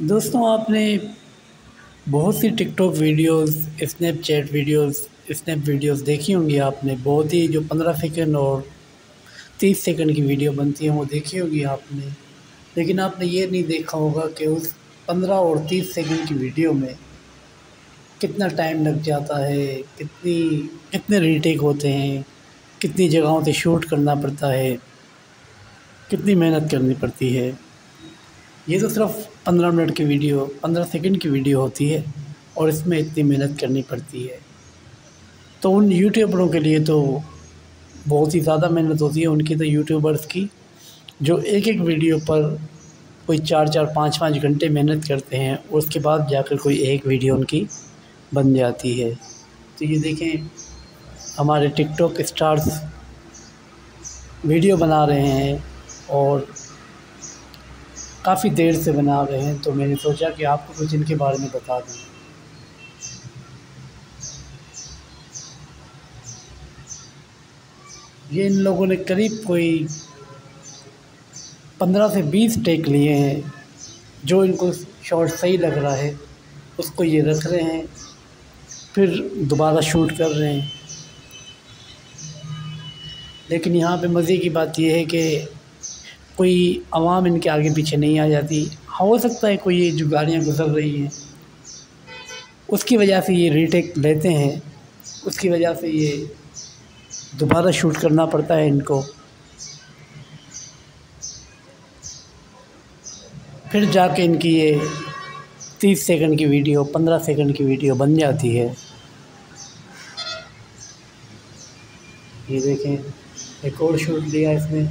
दोस्तों, आपने बहुत सी TikTok videos Snapchat videos snap videos देखी होंगी आपने। बहुत ही जो पंद्रह सेकंड और तीस सेकंड की वीडियो बनती है, वो देखी होगी आपने। लेकिन आपने ये नहीं देखा होगा कि उस पंद्रह और तीस सेकंड की वीडियो में कितना टाइम लग जाता है, कितनी, कितने रीटेक होते हैं, कितनी जगहों से शूट करना पड़ता है, कितनी मेहनत करनी पड़ती है। ये तो सिर्फ़ पंद्रह मिनट की वीडियो, पंद्रह सेकंड की वीडियो होती है और इसमें इतनी मेहनत करनी पड़ती है। तो उन यूट्यूबरों के लिए तो बहुत ही ज़्यादा मेहनत होती है उनकी तो यूट्यूबर्स की, जो एक एक वीडियो पर कोई चार चार पाँच पाँच घंटे मेहनत करते हैं, उसके बाद जाकर कोई एक वीडियो उनकी बन जाती है। तो ये देखें, हमारे टिकटॉक स्टार्स वीडियो बना रहे हैं और काफ़ी देर से बना रहे हैं तो मैंने सोचा कि आपको कुछ इनके बारे में बता दूँ। ये इन लोगों ने करीब कोई पंद्रह से बीस टेक लिए हैं, जो इनको शॉट सही लग रहा है, उसको ये रख रहे हैं, फिर दोबारा शूट कर रहे हैं। लेकिन यहाँ पे मज़े की बात यह है कि कोई आवाम इनके आगे पीछे नहीं आ जाती। हो सकता है कोई ये जो गाड़ियाँ गुजर रही हैं, उसकी वजह से ये रीटेक लेते हैं, उसकी वजह से ये दोबारा शूट करना पड़ता है इनको। फिर जाके इनकी ये तीस सेकंड की वीडियो पंद्रह सेकंड की वीडियो बन जाती है। ये देखें, एक और शूट लिया इसने।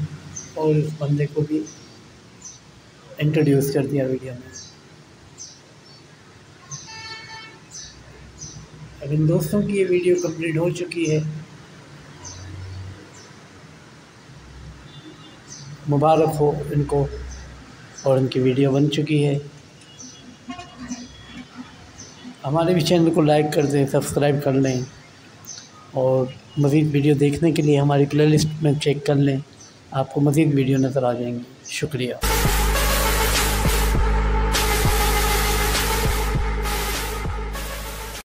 और उस बंदे को भी इंट्रोड्यूस कर दिया वीडियो में। अब इन दोस्तों की ये वीडियो कंप्लीट हो चुकी है, मुबारक हो इनको और इनकी वीडियो बन चुकी है। हमारे भी चैनल को लाइक कर दें सब्सक्राइब कर लें और मज़ीद वीडियो देखने के लिए हमारी प्लेलिस्ट में चेक कर लें। आपको मज़ीद वीडियो नज़र आ जाएँगी। शुक्रिया।